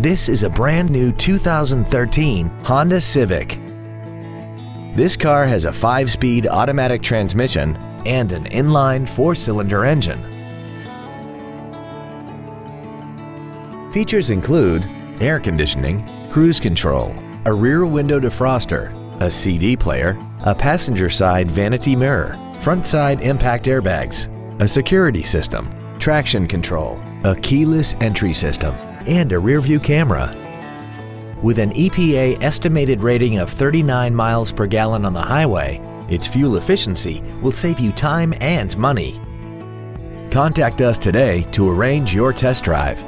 This is a brand new 2013 Honda Civic. This car has a 5-speed automatic transmission and an inline 4-cylinder engine. Features include air conditioning, cruise control, a rear window defroster, a CD player, a passenger side vanity mirror, front side impact airbags, a security system, traction control, a keyless entry system, and a rear view camera. With an EPA estimated rating of 39 miles per gallon on the highway, its fuel efficiency will save you time and money. Contact us today to arrange your test drive.